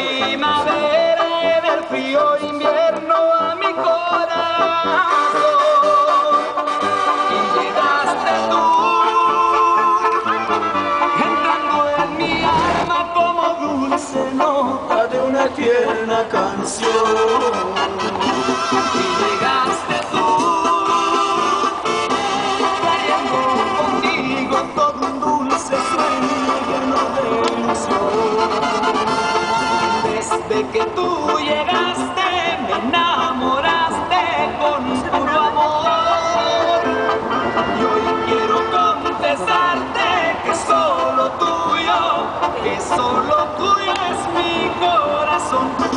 primavera del frío invierno a mi corazón. Y llegaste tú, entrando en mi alma como dulce nota de una tierna canción. Desde que tú llegaste me enamoraste con puro amor. Y hoy quiero confesarte que solo tuyo, que solo tuyo es mi corazón.